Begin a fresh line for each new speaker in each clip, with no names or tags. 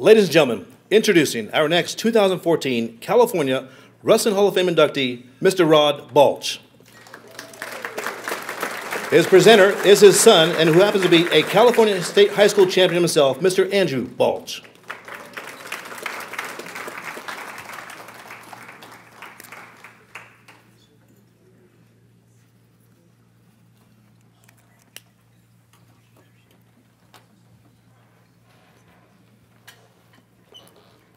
Ladies and gentlemen, introducing our next 2014 California Wrestling Hall of Fame inductee, Mr. Rod Balch. His presenter is his son, and who happens to be a California State High School champion himself, Mr. Andrew Balch.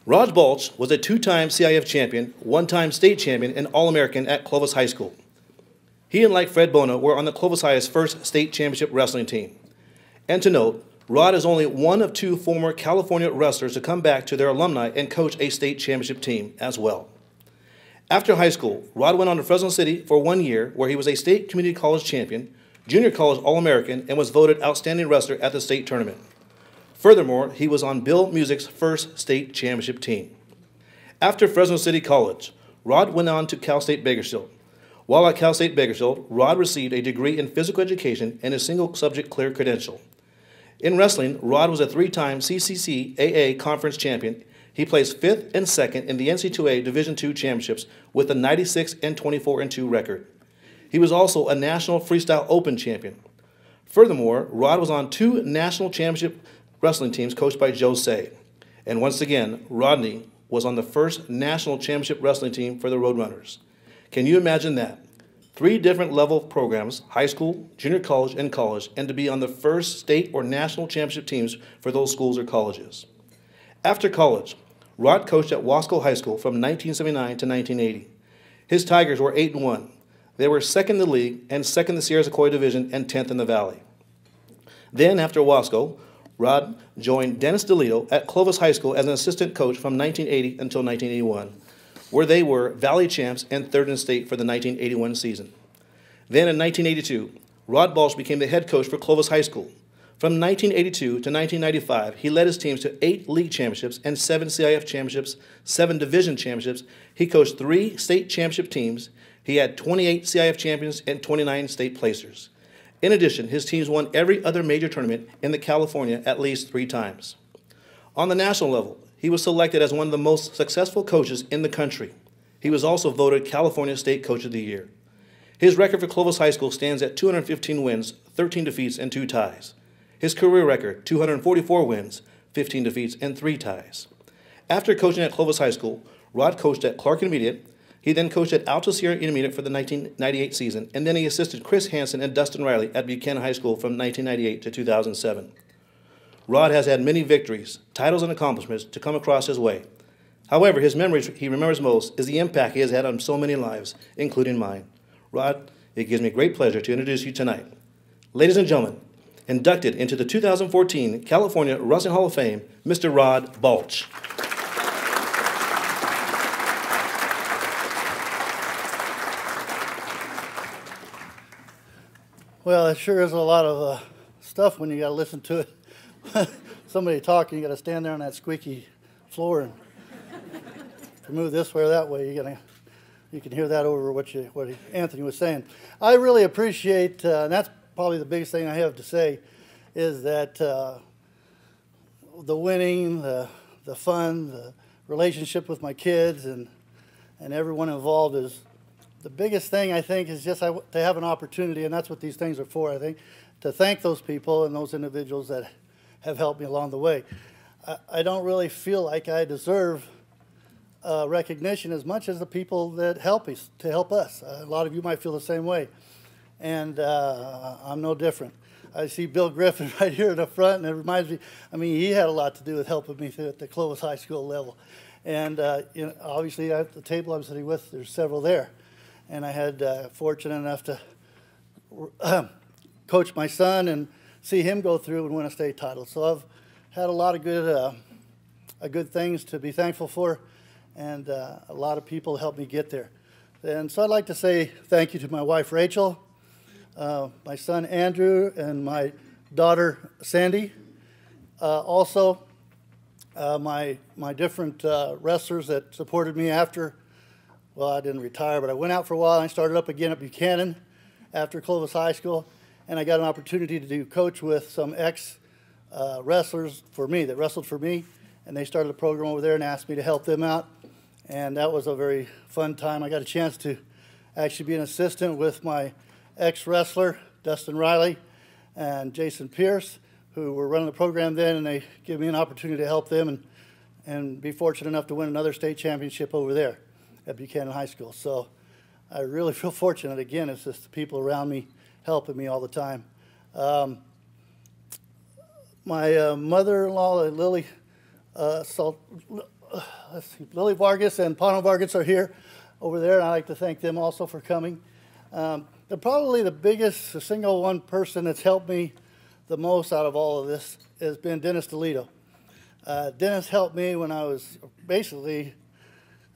Rod Balch was a two-time CIF champion, one-time state champion, and All-American at Clovis High School. He and like Fred Bona were on the Clovis High's first state championship wrestling team. And to note, Rod is only one of two former California wrestlers to come back to their alumni and coach a state championship team as well. After high school, Rod went on to Fresno City for one year where he was a state community college champion, junior college All-American, and was voted outstanding wrestler at the state tournament. Furthermore, he was on Bill Musick's first state championship team. After Fresno City College, Rod went on to Cal State Bakersfield. While at Cal State Bakersfield, Rod received a degree in physical education and a single subject clear credential. In wrestling, Rod was a three time CCC AA conference champion. He placed fifth and second in the NC2A Division II championships with a 96 and 24 and 2 record. He was also a National Freestyle Open champion. Furthermore, Rod was on two national championship wrestling teams coached by Joe Seay. And once again, Rodney was on the first national championship wrestling team for the Roadrunners. Can you imagine that? Three different level programs high school, junior college, and college and to be on the first state or national championship teams for those schools or colleges. After college, Rod coached at Wasco High School from 1979 to 1980. His Tigers were 8 and 1. They were second in the league and second in the Sierra Sequoia Division and 10th in the Valley. Then, after Wasco, Rod joined Dennis DeLiddo at Clovis High School as an assistant coach from 1980 until 1981, where they were Valley champs and third in state for the 1981 season. Then in 1982, Rod Balch became the head coach for Clovis High School. From 1982 to 1995, he led his teams to eight league championships and seven CIF championships, seven division championships. He coached three state championship teams. He had 28 CIF champions and 29 state placers. In addition, his teams won every other major tournament in the California at least three times. On the national level, he was selected as one of the most successful coaches in the country. He was also voted California State Coach of the Year. His record for Clovis High School stands at 215 wins, 13 defeats, and 2 ties. His career record, 244 wins, 15 defeats, and 3 ties. After coaching at Clovis High School, Rod coached at Clark Intermediate, he then coached at Alta Sierra Intermediate for the 1998 season, and then he assisted Chris Hansen and Dustin Riley at Buchanan High School from 1998 to 2007. Rod has had many victories, titles, and accomplishments to come across his way. However, his memories he remembers most is the impact he has had on so many lives, including mine. Rod, it gives me great pleasure to introduce you tonight. Ladies and gentlemen, inducted into the 2014 California Wrestling Hall of Fame, Mr. Rod Balch.
Well, it sure is a lot of uh, stuff when you got to listen to it. Somebody talking, you got to stand there on that squeaky floor and to move this way or that way, you got to you can hear that over what you what Anthony was saying. I really appreciate, uh, and that's probably the biggest thing I have to say, is that uh, the winning, the the fun, the relationship with my kids, and and everyone involved is the biggest thing I think is just to have an opportunity, and that's what these things are for, I think, to thank those people and those individuals that have helped me along the way. I, I don't really feel like I deserve uh, recognition as much as the people that help us, to help us. Uh, a lot of you might feel the same way, and uh, I'm no different. I see Bill Griffin right here in the front, and it reminds me, I mean, he had a lot to do with helping me through at the Clovis High School level. And uh, you know, obviously, at the table I'm sitting with, there's several there and I had uh, fortunate enough to uh, coach my son and see him go through and win a state title. So I've had a lot of good, uh, good things to be thankful for, and uh, a lot of people helped me get there. And so I'd like to say thank you to my wife Rachel, uh, my son Andrew, and my daughter Sandy. Uh, also, my my different wrestlers that supported me after well, I didn't retire, but I went out for a while and I started up again at Buchanan after Clovis High School, and I got an opportunity to do coach with some ex uh, wrestlers for me that wrestled for me, and they started a program over there and asked me to help them out. And that was a very fun time. I got a chance to actually be an assistant with my ex wrestler, Dustin Riley, and Jason Pierce, who were running the program then, and they gave me an opportunity to help them and, and be fortunate enough to win another state championship over there at Buchanan High School. So I really feel fortunate. Again, it's just the people around me helping me all the time. Um, my uh, mother-in-law, Lily, uh, Salt, let's see, Lily Vargas and Pano Vargas are here over there, and I'd like to thank them also for coming. Um, the, probably the biggest the single one person that's helped me the most out of all of this has been Dennis DeLiddo. Uh, Dennis helped me when I was basically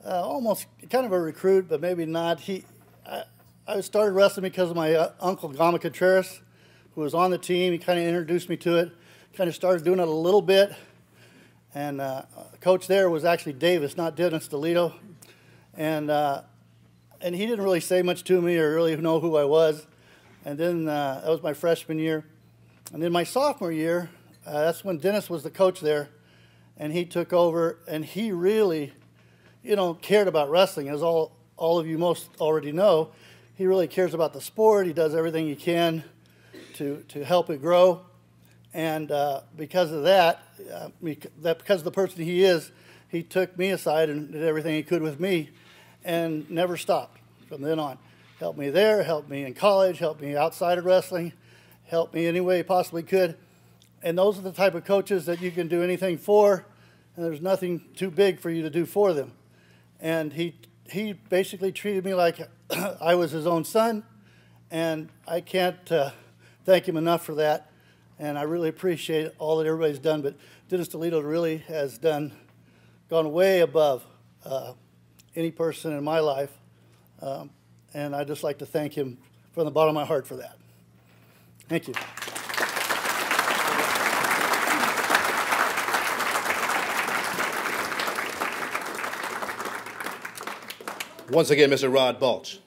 uh, almost kind of a recruit, but maybe not. He, I, I started wrestling because of my uh, uncle Gama Contreras, who was on the team. He kind of introduced me to it. Kind of started doing it a little bit, and uh, coach there was actually Davis, not Dennis DeLiddo, and uh, and he didn't really say much to me or really know who I was. And then uh, that was my freshman year, and then my sophomore year, uh, that's when Dennis was the coach there, and he took over, and he really, you know, cared about wrestling, as all all of you most already know. He really cares about the sport. He does everything he can to to help it grow. And uh, because of that, uh, that, because of the person he is, he took me aside and did everything he could with me and never stopped from then on. Helped me there, helped me in college, helped me outside of wrestling, helped me any way he possibly could. And those are the type of coaches that you can do anything for, and there's nothing too big for you to do for them. And he, he basically treated me like I was his own son, and I can't uh, thank him enough for that and I really appreciate all that everybody's done. But Dennis DeLiddo really has done, gone way above uh, any person in my life, um, and I'd just like to thank him from the bottom of my heart for that. Thank you.
Once again, Mr. Rod Balch.